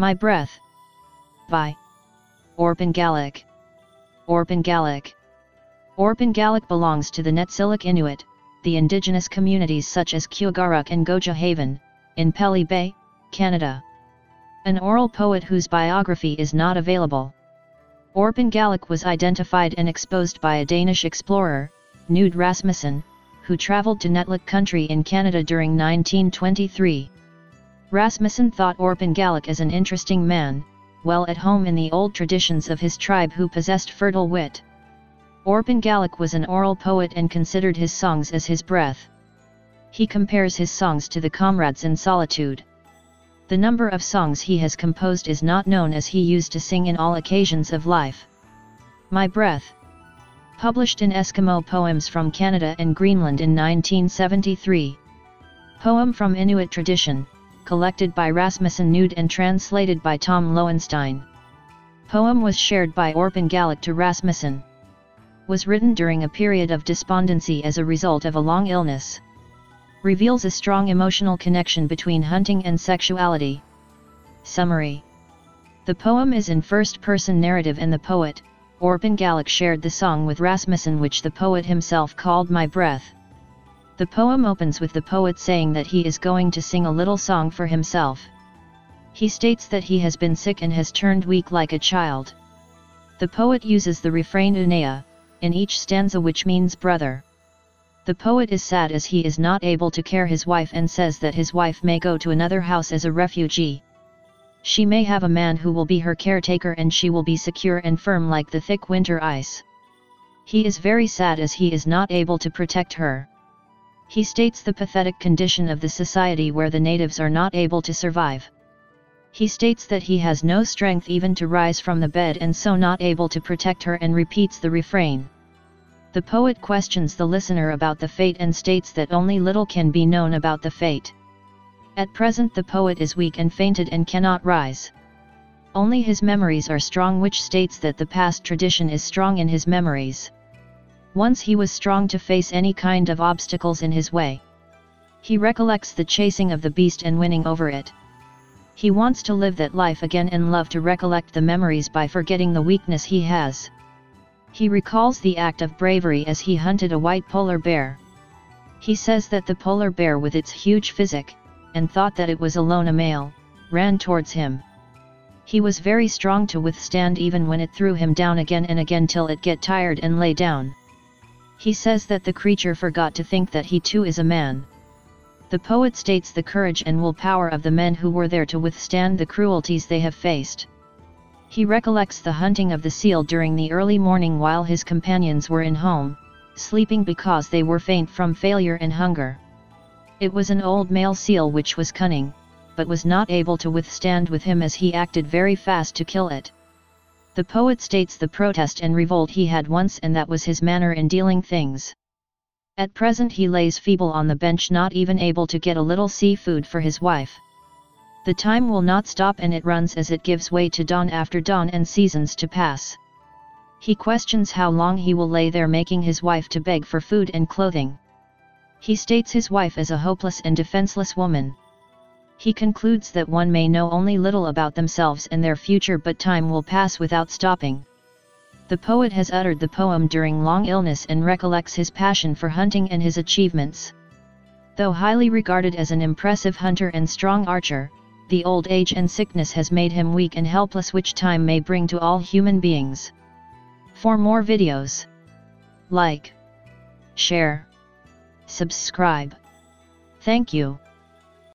My Breath. By Orpingalik. Orpin Gallic. Orpingalik belongs to the Netsilik Inuit, the indigenous communities such as Kugaaruk and Gjoa Haven, in Pelly Bay, Canada. An oral poet whose biography is not available. Orpingalik was identified and exposed by a Danish explorer, Knud Rasmussen, who travelled to Netlik country in Canada during 1923. Rasmussen thought Orpingalik as an interesting man, well at home in the old traditions of his tribe who possessed fertile wit. Orpingalik was an oral poet and considered his songs as his breath. He compares his songs to the comrades in solitude. The number of songs he has composed is not known as he used to sing in all occasions of life. My Breath Published in Eskimo Poems from Canada and Greenland in 1973. Poem from Inuit tradition collected by Rasmussen Knud and translated by Tom Lowenstein. Poem was shared by Orpingalik to Rasmussen. Was written during a period of despondency as a result of a long illness. Reveals a strong emotional connection between hunting and sexuality. Summary The poem is in first-person narrative and the poet, Orpingalik, shared the song with Rasmussen which the poet himself called My Breath. The poem opens with the poet saying that he is going to sing a little song for himself. He states that he has been sick and has turned weak like a child. The poet uses the refrain Unea, in each stanza which means brother. The poet is sad as he is not able to care his wife and says that his wife may go to another house as a refugee. She may have a man who will be her caretaker and she will be secure and firm like the thick winter ice. He is very sad as he is not able to protect her. He states the pathetic condition of the society where the natives are not able to survive. He states that he has no strength even to rise from the bed and so not able to protect her and repeats the refrain. The poet questions the listener about the fate and states that only little can be known about the fate. At present the poet is weak and fainted and cannot rise. Only his memories are strong which states that the past tradition is strong in his memories. Once he was strong to face any kind of obstacles in his way. He recollects the chasing of the beast and winning over it. He wants to live that life again and love to recollect the memories by forgetting the weakness he has. He recalls the act of bravery as he hunted a white polar bear. He says that the polar bear with its huge physique, and thought that it was alone a male, ran towards him. He was very strong to withstand even when it threw him down again and again till it get tired and lay down. He says that the creature forgot to think that he too is a man. The poet states the courage and willpower of the men who were there to withstand the cruelties they have faced. He recollects the hunting of the seal during the early morning while his companions were in home, sleeping because they were faint from failure and hunger. It was an old male seal which was cunning, but was not able to withstand with him as he acted very fast to kill it. The poet states the protest and revolt he had once and that was his manner in dealing things. At present he lays feeble on the bench not even able to get a little seafood for his wife. The time will not stop and it runs as it gives way to dawn after dawn and seasons to pass. He questions how long he will lay there making his wife to beg for food and clothing. He states his wife as a hopeless and defenseless woman. He concludes that one may know only little about themselves and their future but time will pass without stopping. The poet has uttered the poem during long illness and recollects his passion for hunting and his achievements. Though highly regarded as an impressive hunter and strong archer, the old age and sickness has made him weak and helpless which time may bring to all human beings. For more videos, like, share, subscribe. Thank you.